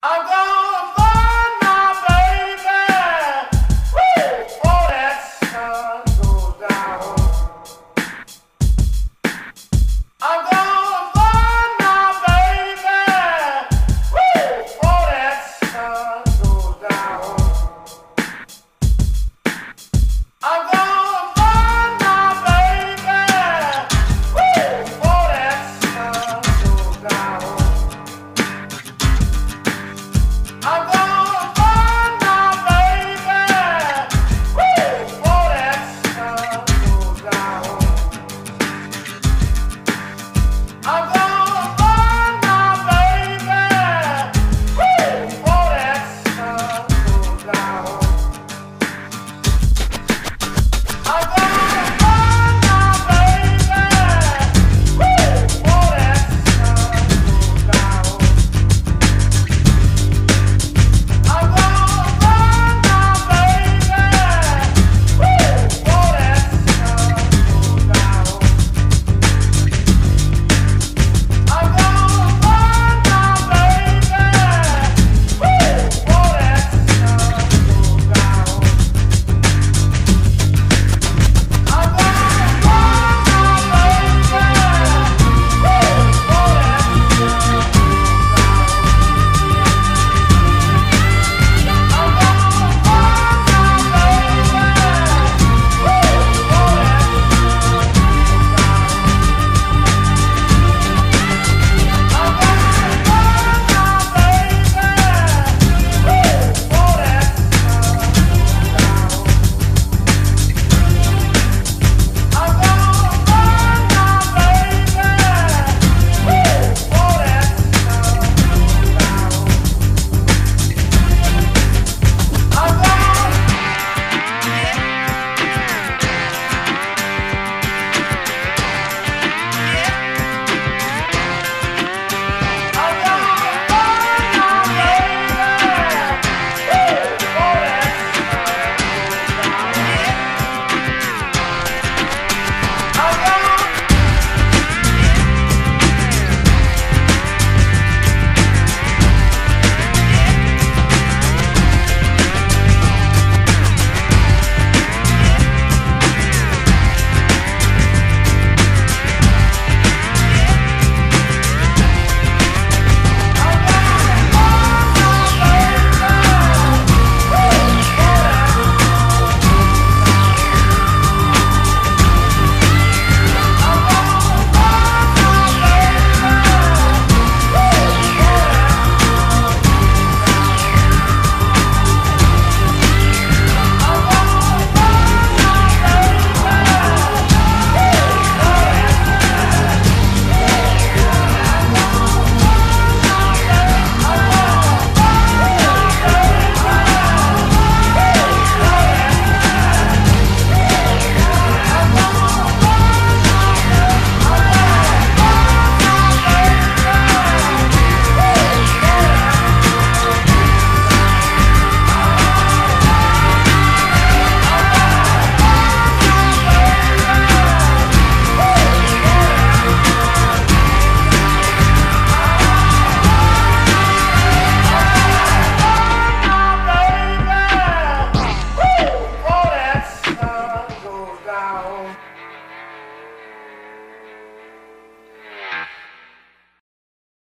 I'm going